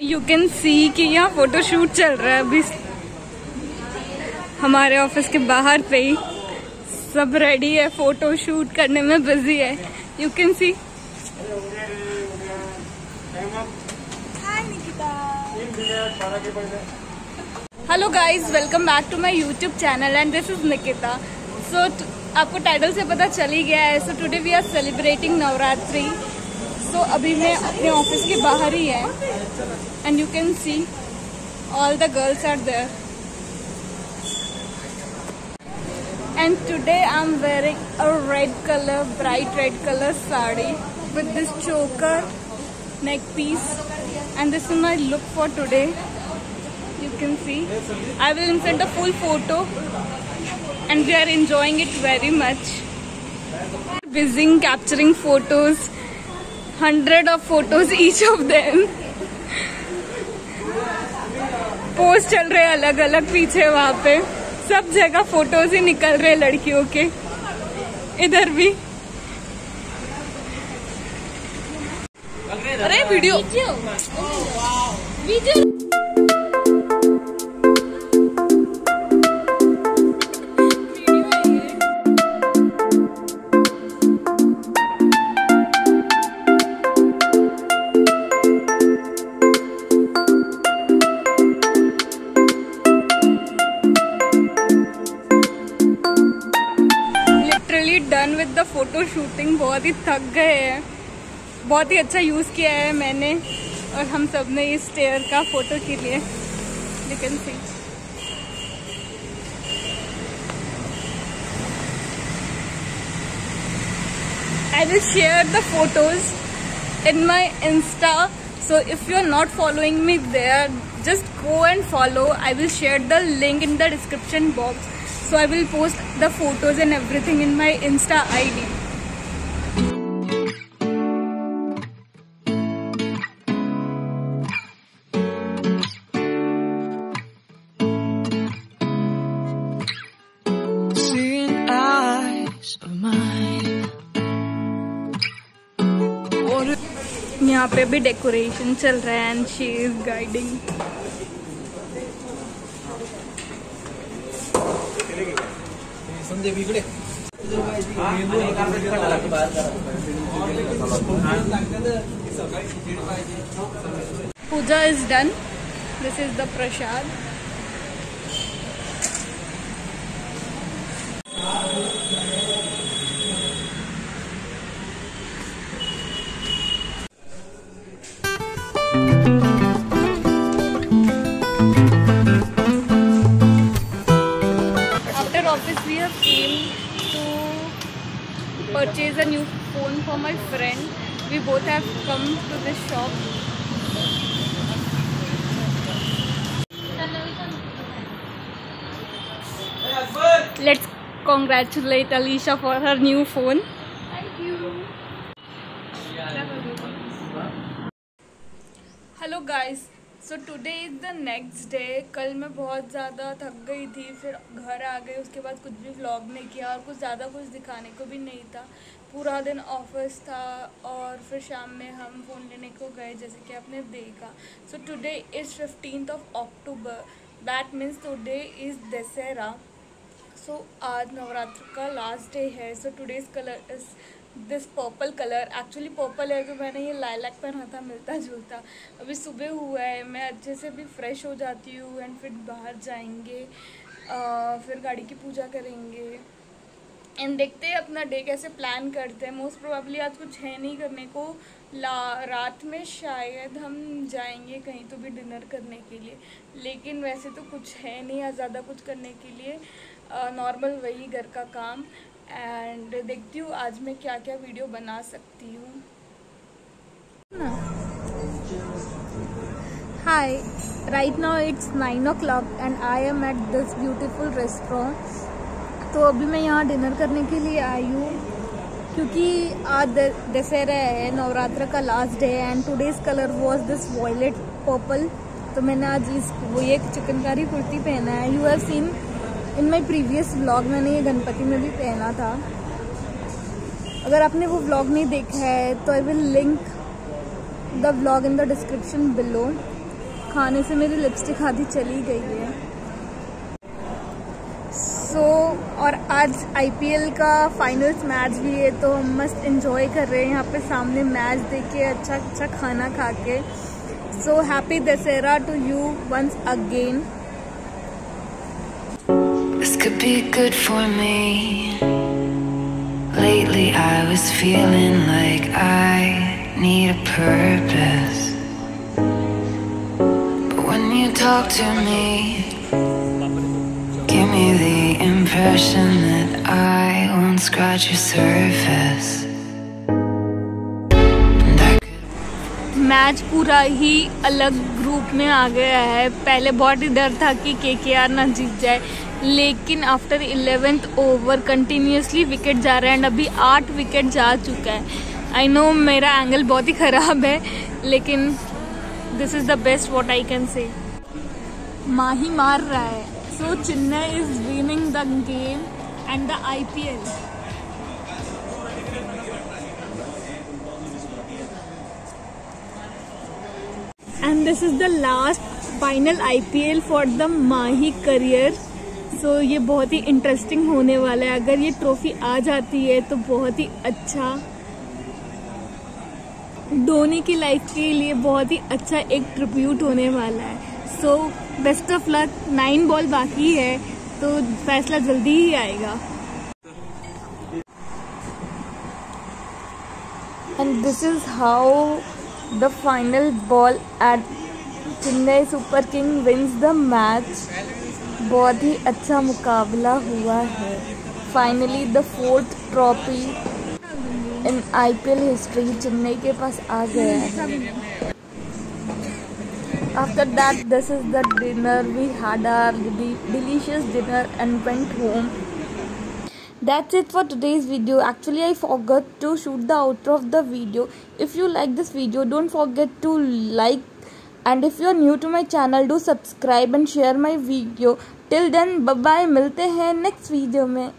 You can see कि यहाँ photo shoot चल रहा है अभी। हमारे ऑफ़िस के बाहर पे ही सब रेडी है फ़ोटो शूट करने में बिज़ी है। You can see hello guys welcome back to my YouTube channel and this is Nikita so आपको टाइटल से पता चल ही गया है so today we are celebrating Navratri so so, अभी मैं अपने ऑफ़िस के बाहर ही है and you can see all the girls are there and today I am wearing a red colour bright red colour sari with this choker neck piece and this is my look for today you can see I will insert a full photo and we are enjoying it very much busy capturing photos hundred of photos each of them. Post चल रहे अलग अलग पीछे वहाँ पे। सब जगह photos ही निकल रहे लड़कियों के। इधर भी। अरे वीडियो। वीडियो शूटिंग बहुत ही थक गए हैं। बहुत ही अच्छा यूज़ किया है मैंने और हम सबने इस टेयर का फ़ोटो के लिए लेकिन see I will share the photos in my insta so if you are not following me there just go and follow I will share the link in the description box so I will post the photos and everything in my insta I D if यहाँ पे भी decoration चल रहा है and she is guiding puja is done this is the prasad we have came to purchase a new phone for my friend. We both have come to this shop. Let's congratulate Alicia for her new phone. Thank you. Hello guys, so today is the next day कल मैं बहुत ज़्यादा थक गई थी, फिर घर आ गई, उसके बाद कुछ भी व्लॉग नहीं किया और कुछ ज़्यादा कुछ दिखाने को भी नहीं था। पूरा दिन ऑफ़िस था और फिर शाम में हम फ़ोन लेने को गए, जैसे कि आपने देखा। So today is fifteen of October that means today is Dussehra. So आज नवरात्र का लास्ट डे है। So today's colour is this purple colour actually purple है कि मैंने ये लाइलैक पहना था मिलता जुलता। अभी सुबह हुआ है मैं अच्छे से भी फ्रेश हो जाती हूँ एंड फिर बाहर जाएँगे अ, फिर गाड़ी की पूजा करेंगे। एंड देखते हैं अपना डे कैसे प्लान करते हैं। मोस्ट प्रोबेबली आज कुछ है नहीं करने को। ला रात में शायद हम जाएँगे कहीं तो भी डिनर करने के लिए। लेकिन वैसे तो कुछ है नहीं ज़्यादा कुछ करने के लिए। नॉर्मल वही घर का काम। एंड देखती हूँ आज मैं क्या क्या वीडियो बना सकती हूँ। Hi, right now it's 9 o'clock and I am at this beautiful restaurant तो अभी मैं यहाँ डिनर करने के लिए आई हूँ क्योंकि आज दशहरा है नवरात्र का last day and today's colour was this violet purple तो मैंने आज इस वो ये चिकनकारी कुर्ती पहना है। You have seen in my previous vlog मैंने ये गणपति में भी पहना था। अगर आपने वो व्लॉग नहीं देखा है तो I will link the vlog in the description below खाने से मेरी लिपस्टिक आधी चली गई है। सो so, और आज आईपीएल का फाइनल्स मैच भी है तो हम मस्त इन्जॉय कर रहे हैं यहाँ पे सामने मैच देख के अच्छा अच्छा खाना खा के। So happy Dussehra to you once again be good for me. Lately, I was feeling like I need a purpose. But when you talk to me, give me the impression that I won't scratch your surface. And I could match पूरा ही अलग group में आ गया है पहले बहुत ही डर था कि के के आर ना जीत जाए लेकिन after eleventh over continuously wicket जा रहा है एंड अभी आठ विकेट जा चुका है। आई नो मेरा एंगल बहुत ही ख़राब है, लेकिन this is the best what I can say Mahi मार रहा है। So Chennai is winning the game and the I P L and this is the last final IPL for the Mahi career सो ये बहुत ही interesting होने वाला है। अगर ये ट्रॉफी आ जाती है तो बहुत ही अच्छा धोनी की लाइफ के लिए बहुत ही अच्छा एक ट्रिब्यूट होने वाला है। So best of luck nine ball बाकी है तो फैसला जल्दी ही आएगा। And this is how the final ball at Chennai Super King wins the match. बहुत ही अच्छा मुकाबला हुआ है finally the fourth trophy in IPL history Chennai के पास आ गया है that, this is the dinner. We had our de- delicious dinner and went home. That's it for today's video. Actually, I forgot to shoot the outro of the video. If you like this video, don't forget to like. And if you are new to my channel do subscribe and share my video till then bye मिलते हैं next video में.